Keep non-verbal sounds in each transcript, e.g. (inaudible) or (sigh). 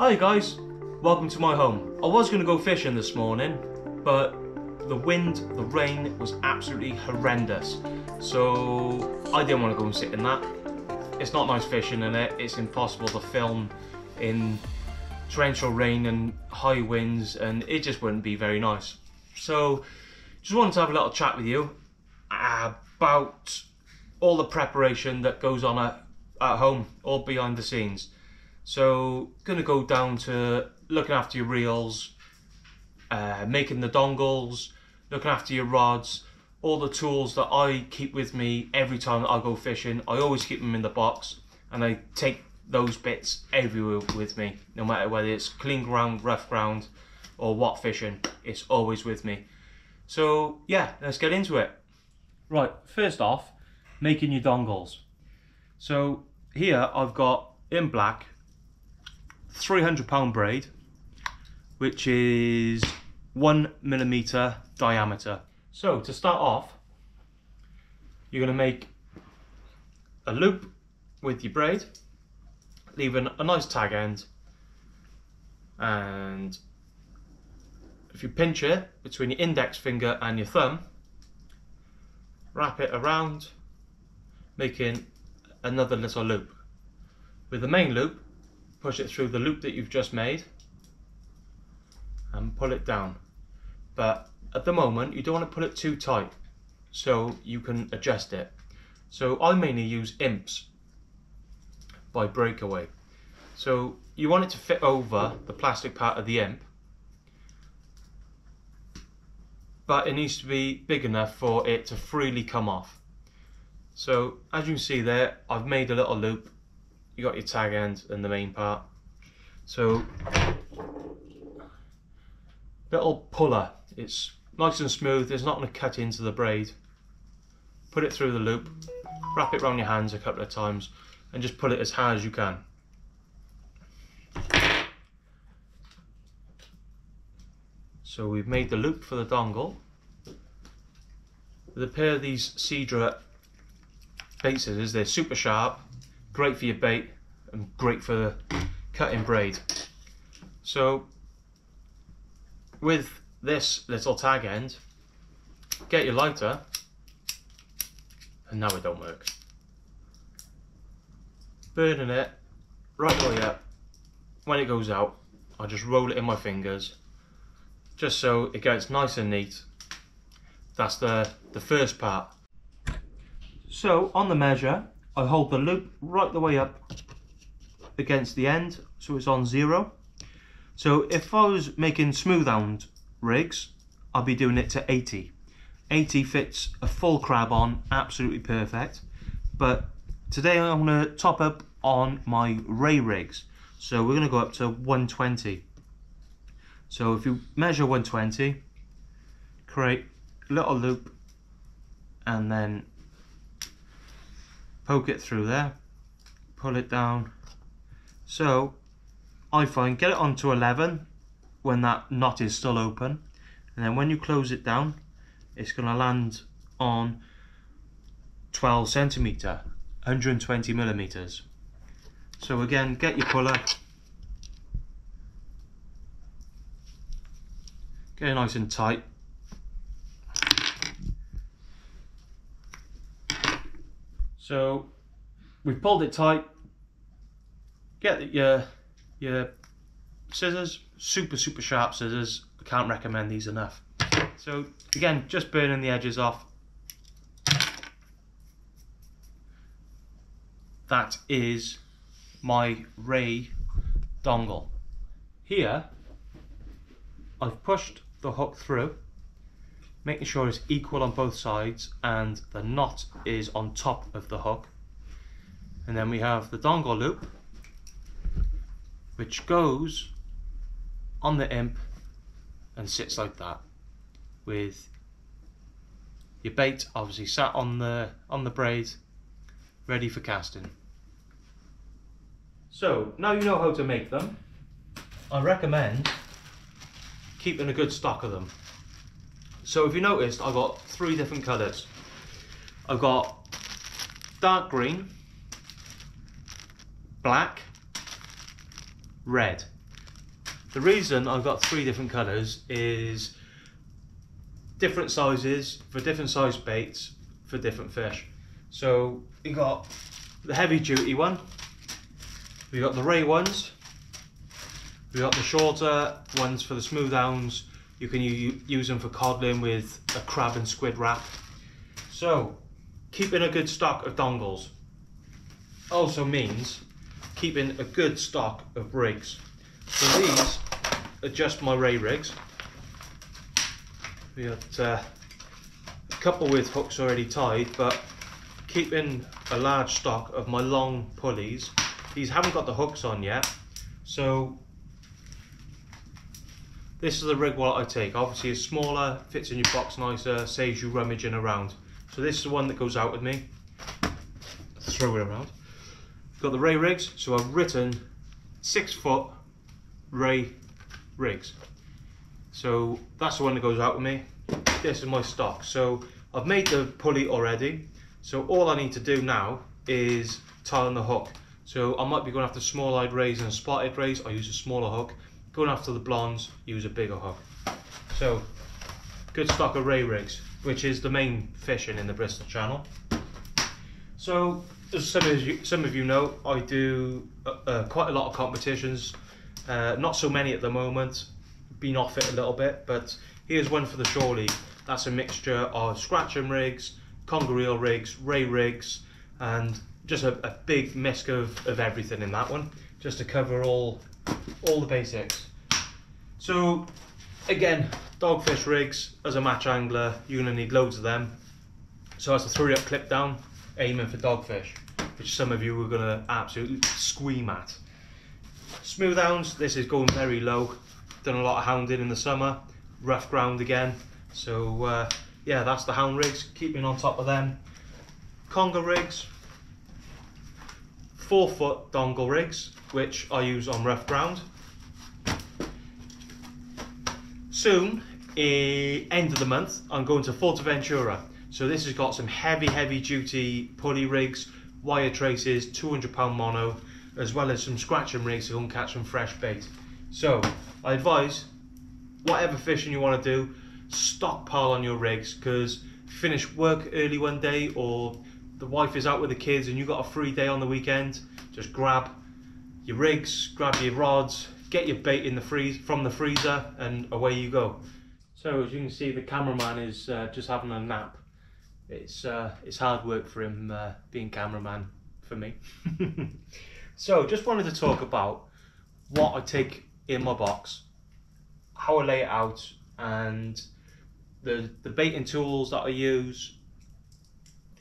Hi guys, welcome to my home. I was going to go fishing this morning, but the wind, the rain was absolutely horrendous. So I didn't want to go and sit in that. It's not nice fishing in it, it's impossible to film in torrential rain and high winds and it just wouldn't be very nice. So just wanted to have a little chat with you about all the preparation that goes on at, at home, all behind the scenes. So gonna go down to looking after your reels, uh, making the dongles, looking after your rods, all the tools that I keep with me every time I go fishing. I always keep them in the box and I take those bits everywhere with me, no matter whether it's clean ground, rough ground, or what fishing, it's always with me. So yeah, let's get into it. Right, first off, making your dongles. So here I've got in black 300 pound braid, which is one millimeter diameter. So to start off, you're gonna make a loop with your braid, leaving a nice tag end. And if you pinch it between your index finger and your thumb, wrap it around, making another little loop. With the main loop, push it through the loop that you've just made and pull it down. But at the moment, you don't want to pull it too tight so you can adjust it. So I mainly use imps by Breakaway. So you want it to fit over the plastic part of the imp, but it needs to be big enough for it to freely come off. So as you can see there, I've made a little loop. You got your tag end and the main part. So little puller. It's nice and smooth. It's not going to cut into the braid. Put it through the loop. Wrap it around your hands a couple of times and just pull it as hard as you can. So we've made the loop for the dongle. With a pair of these bait scissors, they're super sharp, great for your bait and great for the cutting braid. So with this little tag end, get your lighter, and now it don't work. Burning it right way up. When it goes out, I just roll it in my fingers, just so it gets nice and neat. That's the, the first part. So on the measure, I hold the loop right the way up against the end, so it's on zero. So if I was making smooth hound rigs, I'd be doing it to 80. 80 fits a full crab on, absolutely perfect. But today I'm going to top up on my ray rigs. So we're going to go up to 120. So if you measure 120, create a little loop and then poke it through there, pull it down. So I find get it onto 11 when that knot is still open. And then when you close it down it's going to land on 12 centimeter 120 millimeters. So again get your puller. Get it nice and tight so we've pulled it tight. Get your your scissors. Super super sharp scissors. I can't recommend these enough. So again just burning the edges off. That is my ray dongle. Here I've pushed the hook through making sure it's equal on both sides and the knot is on top of the hook. And then we have the dongle loop which goes on the imp and sits like that with your bait obviously sat on the on the braid ready for casting. So now you know how to make them I recommend keeping a good stock of them so if you noticed I've got three different colours I've got dark green black red The reason I've got three different colours is different sizes for different size baits for different fish. So we got the heavy duty one, we got the ray ones, we got the shorter ones for the smooth hounds. You can use them for codling with a crab and squid wrap. So keeping a good stock of dongles also means keeping a good stock of rigs. So these are just my ray rigs. We got uh, a couple with hooks already tied, but keeping a large stock of my long pulleys. These haven't got the hooks on yet, so this is the rig wallet I take. Obviously it's smaller, fits in your box nicer, saves you rummaging around. So this is the one that goes out with me. Throw it around. Got the Ray rigs, so I've written six foot Ray rigs. So that's the one that goes out with me. This is my stock. So I've made the pulley already. So all I need to do now is tie on the hook. So I might be going after small-eyed rays and spotted rays. I use a smaller hook. Going after the blondes, use a bigger hook. So good stock of ray rigs, which is the main fishing in the Bristol Channel. So as some of you, some of you know, I do uh, uh, quite a lot of competitions. Uh, not so many at the moment, been off it a little bit, but here's one for the Shore League. That's a mixture of scratching rigs, conger reel rigs, ray rigs, and just a, a big mix of, of everything in that one, just to cover all all the basics. So again, dogfish rigs as a match angler, you're gonna need loads of them. So that's a three up clip down, aiming for dogfish, which some of you are gonna absolutely scream at. Smooth hounds, this is going very low. Done a lot of hounding in the summer, rough ground again. So uh, yeah, that's the hound rigs, keeping on top of them. Conger rigs, four foot dongle rigs, which I use on rough ground. Soon, end of the month, I'm going to Fuerteventura. So this has got some heavy, heavy duty pulley rigs, wire traces, 200 pound mono, as well as some scratching rigs to go and catch some fresh bait. So I advise, whatever fishing you want to do, stockpile on your rigs because finish work early one day or the wife is out with the kids and you've got a free day on the weekend, just grab your rigs, grab your rods, get your bait in the freeze from the freezer and away you go. So as you can see the cameraman is uh, just having a nap it's uh, it's hard work for him uh, being cameraman for me. (laughs) so just wanted to talk about what I take in my box, how I lay it out, and the the baiting tools that I use,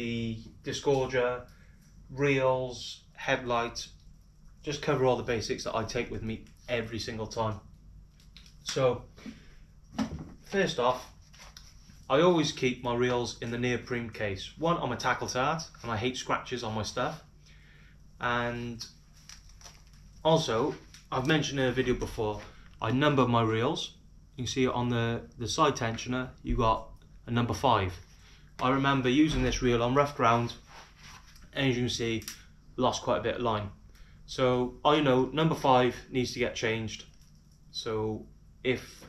the disgorger, reels, headlights, just cover all the basics that I take with me every single time. So first off, I always keep my reels in the neoprene case. One, I'm a tackle tart and I hate scratches on my stuff. And also, I've mentioned in a video before, I number my reels. You can see on the, the side tensioner, you got a number five. I remember using this reel on rough ground, and as you can see, lost quite a bit of line. So I know number five needs to get changed. So if,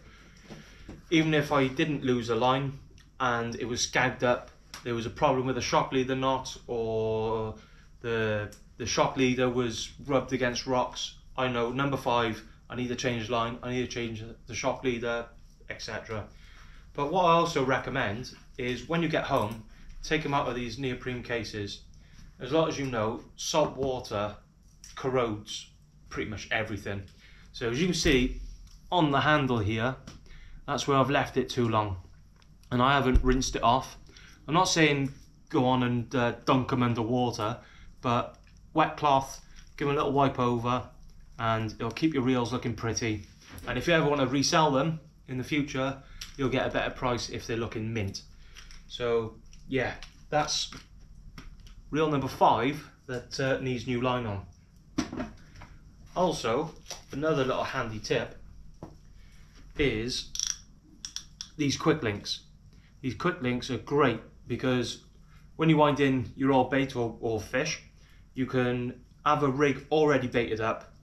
even if I didn't lose a line, and it was skagged up. There was a problem with the shock leader knot or the the shock leader was rubbed against rocks. I know number five, I need to change line, I need to change the shock leader, etc. But what I also recommend is when you get home, take them out of these neoprene cases. As long as you know, salt water corrodes pretty much everything. So as you can see on the handle here, that's where I've left it too long and I haven't rinsed it off. I'm not saying go on and uh, dunk them under water, but wet cloth, give them a little wipe over, and it'll keep your reels looking pretty. And if you ever want to resell them in the future, you'll get a better price if they're looking mint. So yeah, that's reel number five that uh, needs new line on. Also, another little handy tip is these quick links. These quick links are great because when you wind in your old bait or, or fish, you can have a rig already baited up.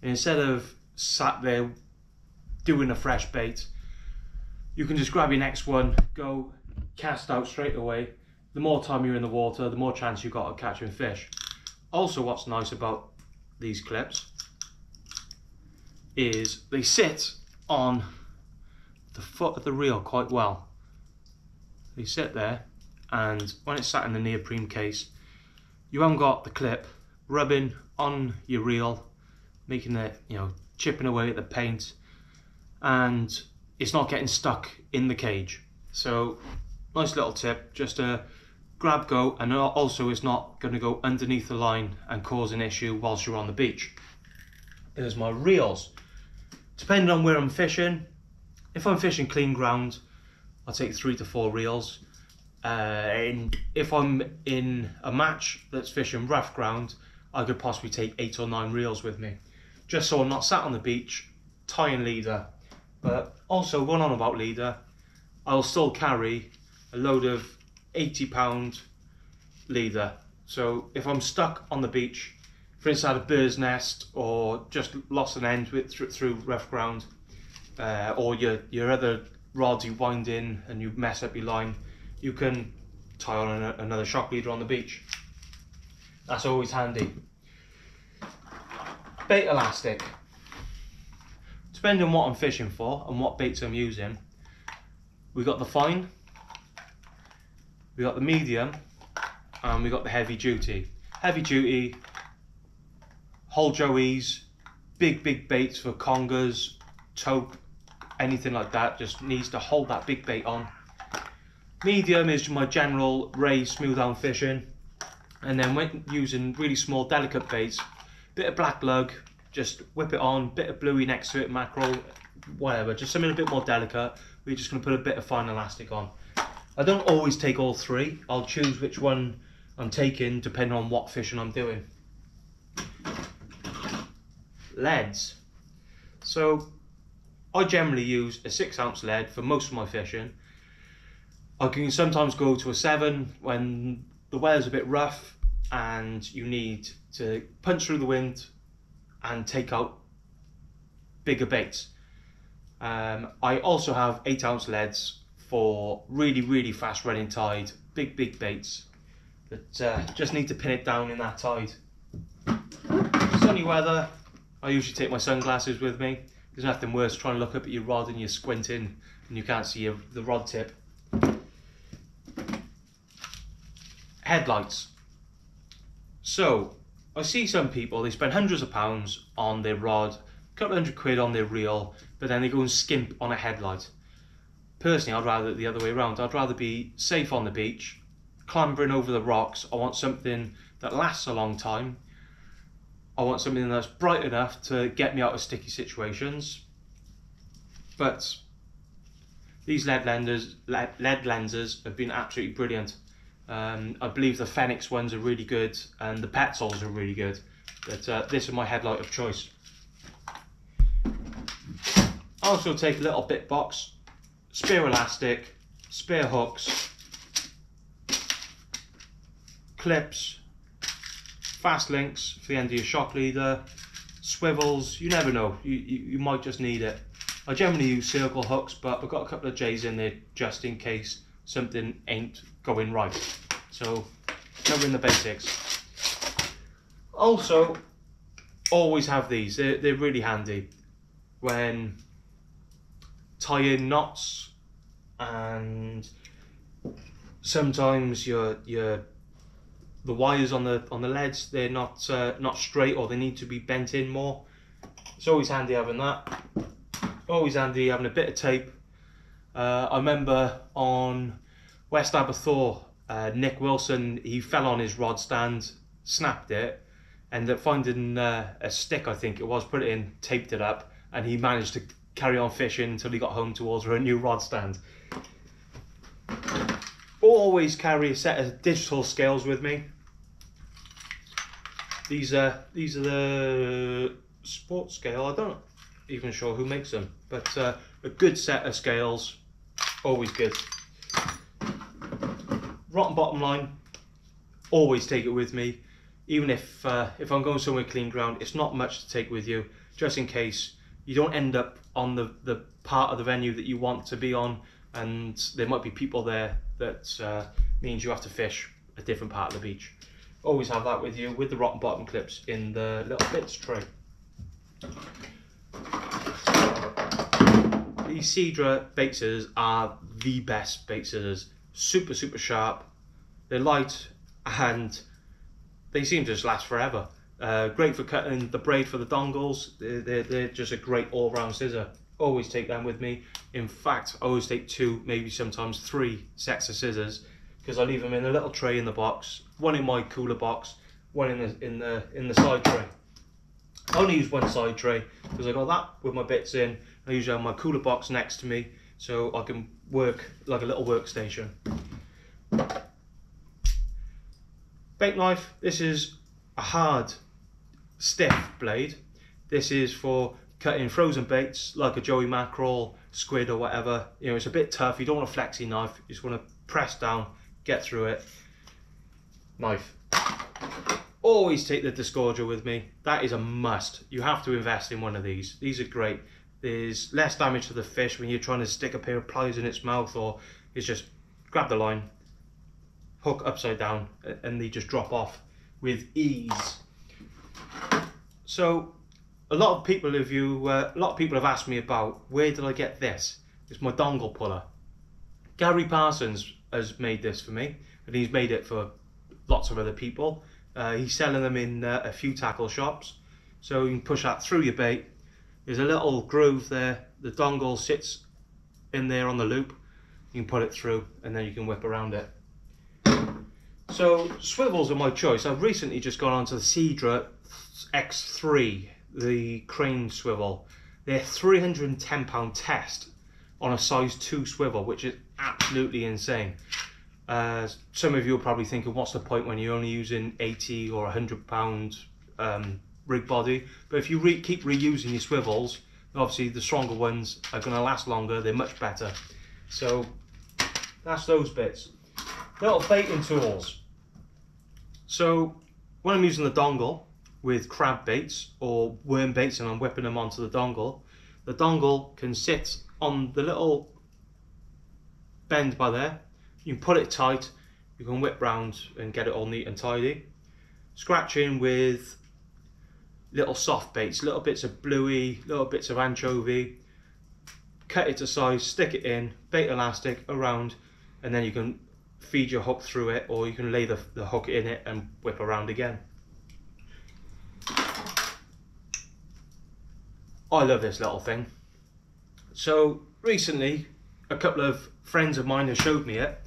And instead of sat there doing a fresh bait, you can just grab your next one, go cast out straight away. The more time you're in the water, the more chance you've got of catching fish. Also, what's nice about these clips is they sit on the foot of the reel quite well. They sit there, and when it's sat in the neoprene case, you haven't got the clip rubbing on your reel, making it, you know, chipping away at the paint, and it's not getting stuck in the cage. So, nice little tip, just a grab go, and also it's not going to go underneath the line and cause an issue whilst you're on the beach. There's my reels. Depending on where I'm fishing, if I'm fishing clean ground, I'll take three to four reels. Uh, and if I'm in a match that's fishing rough ground, I could possibly take eight or nine reels with me, just so I'm not sat on the beach tying leader. But also, going on about leader, I'll still carry a load of 80 pound leader. So if I'm stuck on the beach, for inside a bird's nest, or just lost an end with through, through rough ground, uh, or your your other rods you wind in and you mess up your line, you can tie on an, another shock leader on the beach. That's always handy. Bait elastic. Depending on what I'm fishing for and what baits I'm using, we got the fine, we got the medium, and we got the heavy duty. Heavy duty, whole joeys, big big baits for congers, tope, anything like that. Just needs to hold that big bait on. Medium is my general ray smooth hound fishing. And then when using really small delicate baits, bit of black lug, just whip it on, bit of bluey next to it, mackerel, whatever, just something a bit more delicate. We're just gonna put a bit of fine elastic on. I don't always take all three. I'll choose which one I'm taking depending on what fishing I'm doing. Leads. So I generally use a six ounce lead for most of my fishing. I can sometimes go to a seven when the weather's a bit rough and you need to punch through the wind and take out bigger baits. Um, I also have eight ounce leads for really, really fast running tide, big, big baits that uh, just need to pin it down in that tide. Sunny weather, I usually take my sunglasses with me. There's nothing worse trying to look up at your rod and you're squinting and you can't see your, the rod tip. Headlights. So, I see some people, they spend hundreds of pounds on their rod, a couple hundred quid on their reel, but then they go and skimp on a headlight. Personally, I'd rather the other way around. I'd rather be safe on the beach, clambering over the rocks. I want something that lasts a long time. I want something that's bright enough to get me out of sticky situations. But these LED lenses, LED lenses have been absolutely brilliant. Um, I believe the Fenix ones are really good and the Petzls are really good. But uh, this is my headlight of choice. I also take a little bit box, spare elastic, spear hooks, clips, fast links for the end of your shock leader, swivels, you never know, you, you, you might just need it. I generally use circle hooks, but I've got a couple of J's in there just in case something ain't going right. So, covering the basics. Also, always have these, they're, they're really handy when tying knots and sometimes your your the wires on the on the leads they're not uh, not straight or they need to be bent in more. It's always handy having that. Always handy having a bit of tape. Uh, I remember on West Aberthaw uh, Nick Wilson he fell on his rod stand snapped it ended up finding uh, a stick I think it was put it in taped it up and he managed to carry on fishing until he got home towards a new rod stand always carry a set of digital scales with me. These are these are the sports scale. I don't even sure who makes them, but uh, a good set of scales, always good. Rotten bottom line, always take it with me, even if uh, if I'm going somewhere clean ground. It's not much to take with you, just in case you don't end up on the, the part of the venue that you want to be on and there might be people there that uh, means you have to fish a different part of the beach. Always have that with you with the rotten bottom clips in the little bits tray. These Sidra bait scissors are the best bait scissors. Super, super sharp. They're light and they seem to just last forever. Uh, great for cutting the braid for the dongles. They're, they're, they're just a great all-round scissor. Always take them with me. In fact, I always take two, maybe sometimes three sets of scissors because I leave them in a little tray in the box. One in my cooler box, one in the in the in the side tray. I only use one side tray because I got that with my bits in. I usually have my cooler box next to me so I can work like a little workstation. Bait knife, this is a hard, stiff blade. This is for cutting frozen baits like a joey mackerel, squid or whatever. You know, it's a bit tough. You don't want a flexi knife. You just want to press down, get through it. Knife. Always take the disgorger with me. That is a must. You have to invest in one of these. These are great. There's less damage to the fish when you're trying to stick a pair of pliers in its mouth or it's just grab the line, hook upside down and they just drop off with ease. So a lot of people have you uh, a lot of people have asked me about where did I get this? It's my dongle puller. Gary Parsons has made this for me and he's made it for lots of other people. Uh, he's selling them in uh, a few tackle shops. So you can push that through your bait. There's a little groove there. The dongle sits in there on the loop. You can put it through and then you can whip around it. So swivels are my choice. I've recently just gone on to the Sidra X3, the crane swivel. They're 310 pound test on a size 2 swivel, which is absolutely insane. Uh, some of you are probably thinking, what's the point when you're only using 80 or 100 pound um, rig body? But if you re keep reusing your swivels, obviously the stronger ones are going to last longer, they're much better. So that's those bits. Little baiting tools. So when I'm using the dongle with crab baits or worm baits and I'm whipping them onto the dongle, the dongle can sit on the little bend by there. You can put it tight, you can whip round and get it all neat and tidy. Scratching with little soft baits, little bits of bluey, little bits of anchovy. Cut it to size, stick it in, bait elastic around, and then you can feed your hook through it or you can lay the, the hook in it and whip around again. I love this little thing. So recently a couple of friends of mine have showed me it.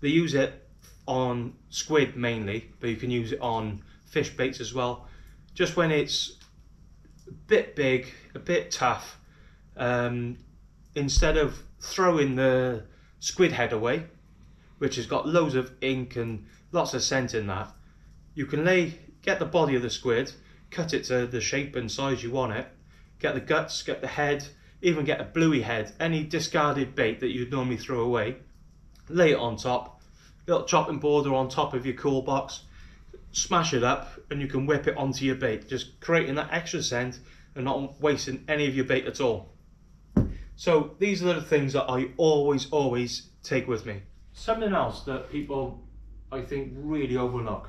They use it on squid mainly, but you can use it on fish baits as well. Just when it's a bit big, a bit tough, um, instead of throwing the squid head away, which has got loads of ink and lots of scent in that. You can lay, get the body of the squid, cut it to the shape and size you want it, get the guts, get the head, even get a bluey head, any discarded bait that you'd normally throw away, lay it on top, little chopping board or on top of your cool box, smash it up and you can whip it onto your bait, just creating that extra scent and not wasting any of your bait at all. So these are the things that I always, always take with me. Something else that people, I think, really overlook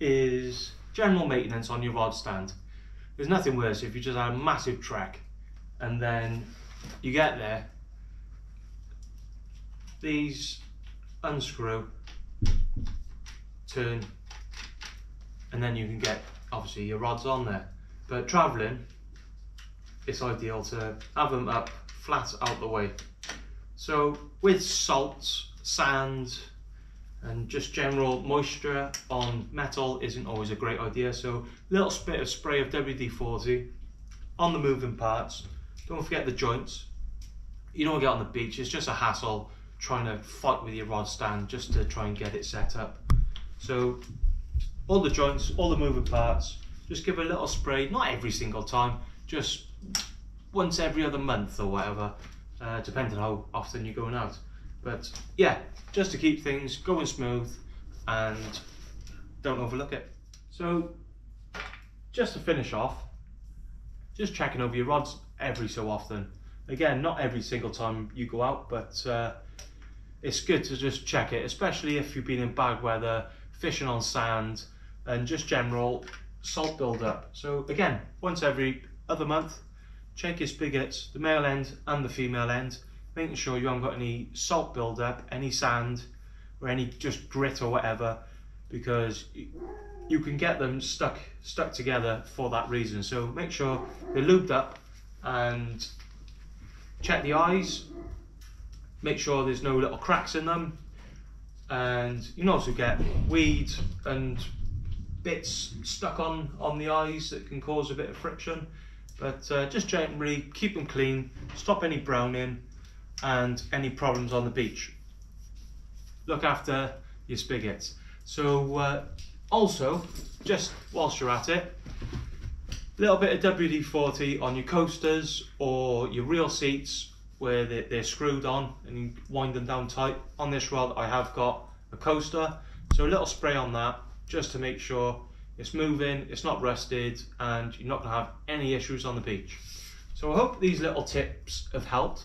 is general maintenance on your rod stand. There's nothing worse if you just had a massive track and then you get there, these unscrew, turn, and then you can get obviously your rods on there. But travelling, it's ideal to have them up flat out the way. So with salts, sand and just general moisture on metal isn't always a great idea so little bit of spray of WD-40 on the moving parts. Don't forget the joints. You don't get on the beach it's just a hassle trying to fight with your rod stand just to try and get it set up. So all the joints all the moving parts just give a little spray not every single time just once every other month or whatever uh, depending on how often you're going out but yeah, just to keep things going smooth and don't overlook it. So just to finish off, just checking over your rods every so often. Again, not every single time you go out, but uh, it's good to just check it, especially if you've been in bad weather, fishing on sand, and just general salt buildup. So again, once every other month, check your spigots, the male end and the female end, making sure you haven't got any salt buildup, any sand, or any just grit or whatever, because you can get them stuck stuck together for that reason. So make sure they're lubed up and check the eyes, make sure there's no little cracks in them, and you can also get weeds and bits stuck on on the eyes that can cause a bit of friction. But uh, just generally keep them clean, stop any browning and any problems on the beach. Look after your spigots. So uh, also, just whilst you're at it, a little bit of WD-40 on your coasters or your reel seats where they're, they're screwed on and you wind them down tight. On this rod I have got a coaster, so a little spray on that just to make sure it's moving, it's not rusted and you're not going to have any issues on the beach. So I hope these little tips have helped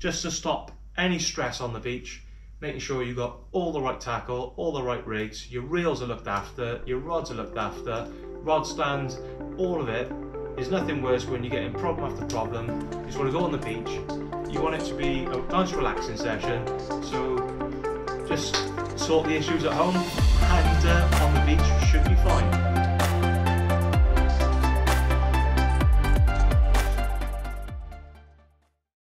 just to stop any stress on the beach making sure you've got all the right tackle, all the right rigs, your reels are looked after, your rods are looked after, rod stands, all of it. There's nothing worse when you're getting problem after problem. You just want to go on the beach. You want it to be a nice relaxing session. So just sort the issues at home and uh, on the beach should be fine.